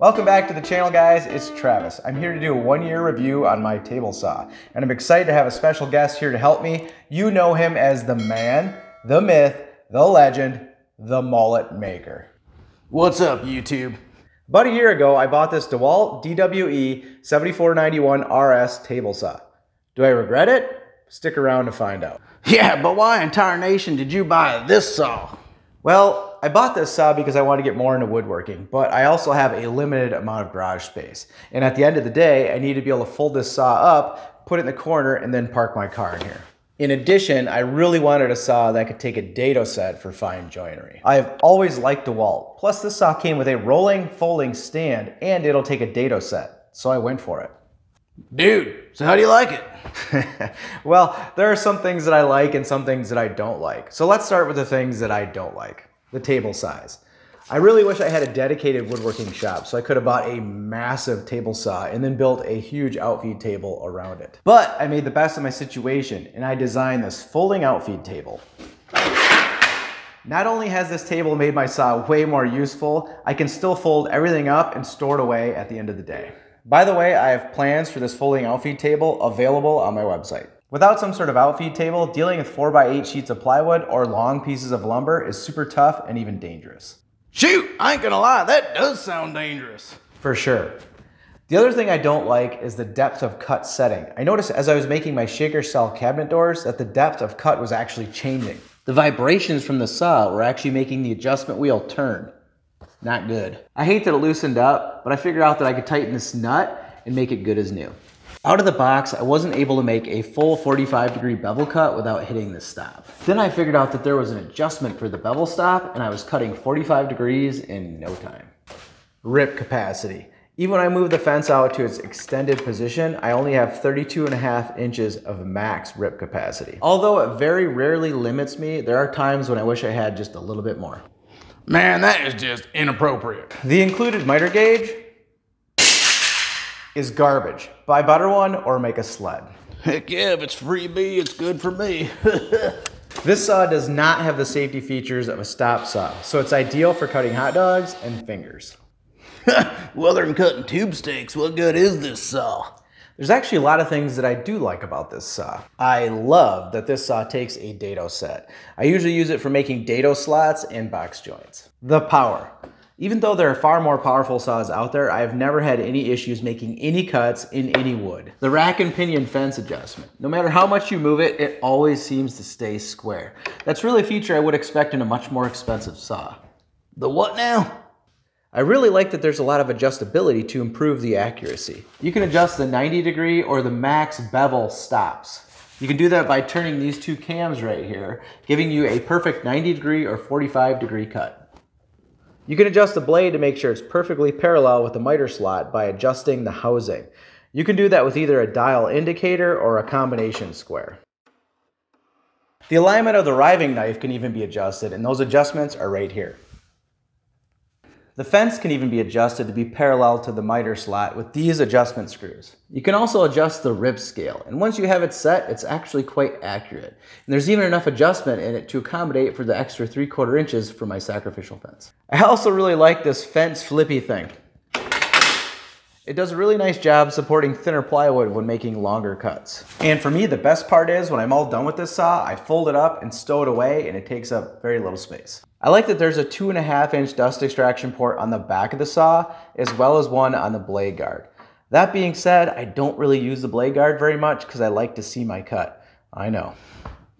Welcome back to the channel guys, it's Travis. I'm here to do a one year review on my table saw and I'm excited to have a special guest here to help me. You know him as the man, the myth, the legend, the mullet maker. What's up YouTube? About a year ago I bought this DeWalt DWE 7491 RS table saw. Do I regret it? Stick around to find out. Yeah, but why in tarnation did you buy this saw? Well, I bought this saw because I want to get more into woodworking, but I also have a limited amount of garage space. And at the end of the day, I need to be able to fold this saw up, put it in the corner, and then park my car in here. In addition, I really wanted a saw that could take a dado set for fine joinery. I've always liked DeWalt. Plus this saw came with a rolling folding stand and it'll take a dado set. So I went for it. Dude, so how do you like it? well, there are some things that I like and some things that I don't like. So let's start with the things that I don't like. The table size. I really wish I had a dedicated woodworking shop so I could have bought a massive table saw and then built a huge outfeed table around it. But I made the best of my situation and I designed this folding outfeed table. Not only has this table made my saw way more useful, I can still fold everything up and store it away at the end of the day. By the way, I have plans for this folding outfeed table available on my website. Without some sort of outfeed table, dealing with 4x8 sheets of plywood or long pieces of lumber is super tough and even dangerous. Shoot, I ain't gonna lie, that does sound dangerous. For sure. The other thing I don't like is the depth of cut setting. I noticed as I was making my shaker style cabinet doors that the depth of cut was actually changing. The vibrations from the saw were actually making the adjustment wheel turn. Not good. I hate that it loosened up, but I figured out that I could tighten this nut and make it good as new. Out of the box, I wasn't able to make a full 45 degree bevel cut without hitting the stop. Then I figured out that there was an adjustment for the bevel stop and I was cutting 45 degrees in no time. Rip capacity. Even when I move the fence out to its extended position, I only have 32 and a half inches of max rip capacity. Although it very rarely limits me, there are times when I wish I had just a little bit more. Man, that is just inappropriate. The included miter gauge is garbage. Buy better one or make a sled. Heck yeah, if it's freebie, it's good for me. this saw does not have the safety features of a stop saw, so it's ideal for cutting hot dogs and fingers. well, than cutting tube steaks, what good is this saw? There's actually a lot of things that I do like about this saw. I love that this saw takes a dado set. I usually use it for making dado slots and box joints. The power. Even though there are far more powerful saws out there, I have never had any issues making any cuts in any wood. The rack and pinion fence adjustment. No matter how much you move it, it always seems to stay square. That's really a feature I would expect in a much more expensive saw. The what now? I really like that there's a lot of adjustability to improve the accuracy. You can adjust the 90 degree or the max bevel stops. You can do that by turning these two cams right here, giving you a perfect 90 degree or 45 degree cut. You can adjust the blade to make sure it's perfectly parallel with the miter slot by adjusting the housing. You can do that with either a dial indicator or a combination square. The alignment of the riving knife can even be adjusted and those adjustments are right here. The fence can even be adjusted to be parallel to the miter slot with these adjustment screws. You can also adjust the rip scale, and once you have it set, it's actually quite accurate. And there's even enough adjustment in it to accommodate for the extra 3 quarter inches for my sacrificial fence. I also really like this fence flippy thing. It does a really nice job supporting thinner plywood when making longer cuts. And for me, the best part is when I'm all done with this saw, I fold it up and stow it away and it takes up very little space. I like that there's a two and a half inch dust extraction port on the back of the saw, as well as one on the blade guard. That being said, I don't really use the blade guard very much because I like to see my cut. I know.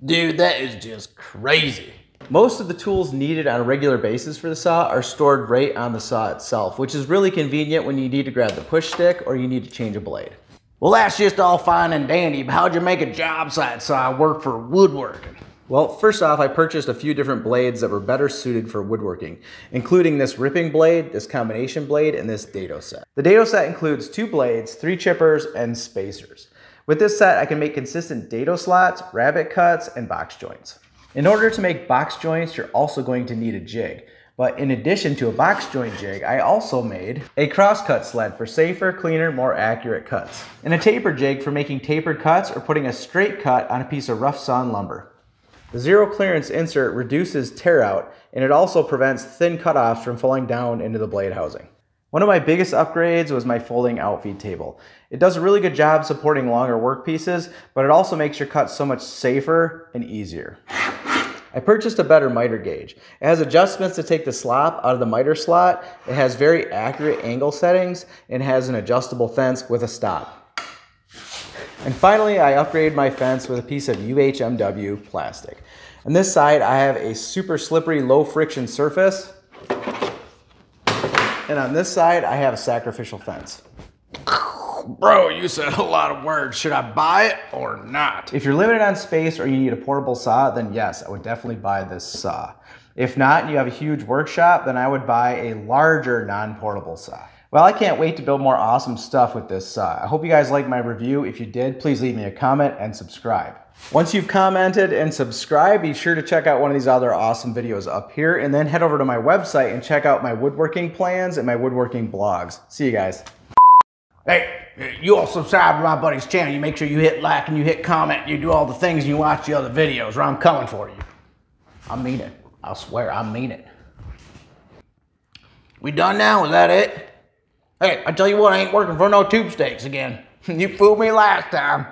Dude, that is just crazy. Most of the tools needed on a regular basis for the saw are stored right on the saw itself, which is really convenient when you need to grab the push stick or you need to change a blade. Well, that's just all fine and dandy, but how'd you make a job site saw work for woodworking? Well, first off, I purchased a few different blades that were better suited for woodworking, including this ripping blade, this combination blade, and this dado set. The dado set includes two blades, three chippers, and spacers. With this set, I can make consistent dado slots, rabbet cuts, and box joints. In order to make box joints, you're also going to need a jig. But in addition to a box joint jig, I also made a crosscut sled for safer, cleaner, more accurate cuts. And a taper jig for making tapered cuts or putting a straight cut on a piece of rough sawn lumber. The zero clearance insert reduces tear out and it also prevents thin cutoffs from falling down into the blade housing. One of my biggest upgrades was my folding outfeed table. It does a really good job supporting longer work pieces, but it also makes your cuts so much safer and easier. I purchased a better miter gauge. It has adjustments to take the slop out of the miter slot. It has very accurate angle settings and has an adjustable fence with a stop. And finally, I upgraded my fence with a piece of UHMW plastic. On this side, I have a super slippery, low friction surface. And on this side, I have a sacrificial fence. Bro, you said a lot of words. Should I buy it or not? If you're limited on space or you need a portable saw, then yes, I would definitely buy this saw. If not, and you have a huge workshop, then I would buy a larger non-portable saw. Well, I can't wait to build more awesome stuff with this saw. I hope you guys liked my review. If you did, please leave me a comment and subscribe. Once you've commented and subscribed, be sure to check out one of these other awesome videos up here and then head over to my website and check out my woodworking plans and my woodworking blogs. See you guys. Hey, you all subscribe to my buddy's channel. You make sure you hit like and you hit comment. You do all the things and you watch the other videos or I'm coming for you. I mean it. I swear, I mean it. We done now? Is that it? Hey, I tell you what, I ain't working for no tube steaks again. you fooled me last time.